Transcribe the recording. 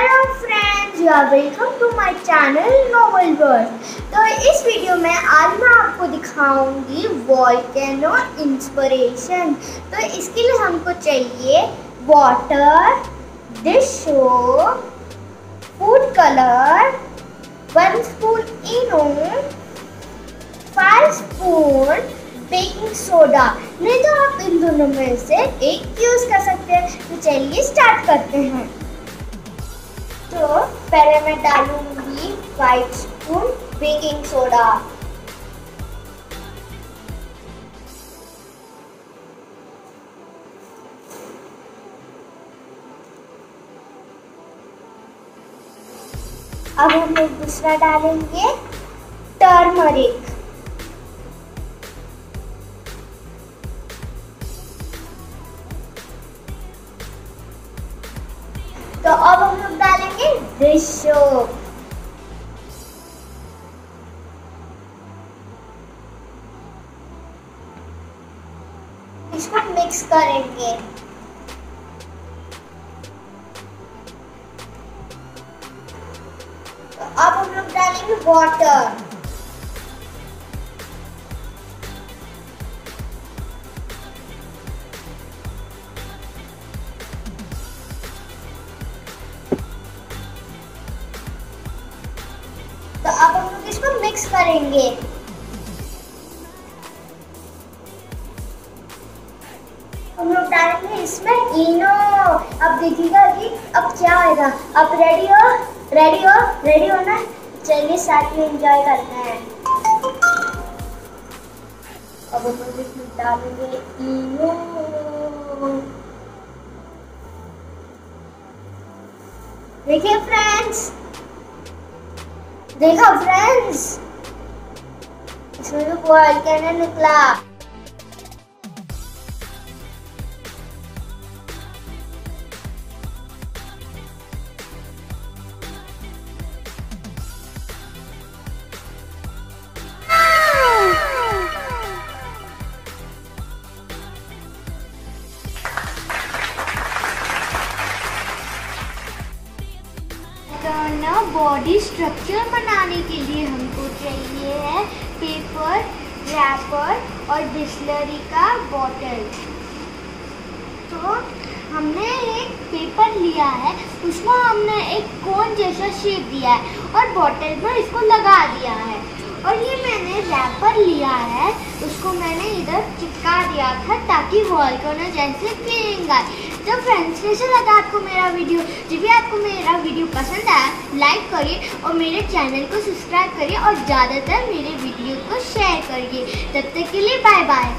Hello friends you welcome to my channel novel world तो इस video में आज मैं आपको दिखाऊँगी वॉल्केनो इंस्पिरेशन तो इसके लिए हमको चाहिए water dish soap food colour one spoon Eno five spoon baking soda नहीं तो आप इन दोनों में से एक यूज़ कर सकते हैं। तो चलिए स्टार्ट करते हैं। तो पहले मैं डालूँगी फाइव स्पून बेकिंग सोडा अब हम दूसरा डालेंगे टर्मरिक डिश इसको मिक्स करेंगे तो अब हम लोग डालेंगे वाटर मिक्स करेंगे। हम लोग डालेंगे इसमें इनो। अब देखिएगा कि अब क्या आएगा। अब रेडी हो? रेडी हो? रेडी हो ना चलिए साथ में एंजॉय करते हैं। अब हम लोग इसमें डालेंगे इनो। देखिए फ्रेंड्स देखा फ्रेंड्स इसमें भी वॉल्केनो निकला। बॉडी स्ट्रक्चर बनाने के लिए हमको चाहिए है पेपर, रैपर और बिस्लरी का बॉटल। तो हमने एक पेपर लिया है उसको हमने एक कोन जैसा शेप दिया है और बॉटल में इसको लगा दिया है। और ये मैंने रैपर लिया है, उसको मैंने इधर चिपका दिया था ताकि वॉल कोना जैसे फीलिंग आए। तो फ्रेंड्स कैसे लगा आपको मेरा वीडियो जब भी आपको मेरा वीडियो करिए और मेरे चैनल को सब्सक्राइब करिए और ज़्यादातर मेरे वीडियो को शेयर करिए। तब तक के लिए बाय बाय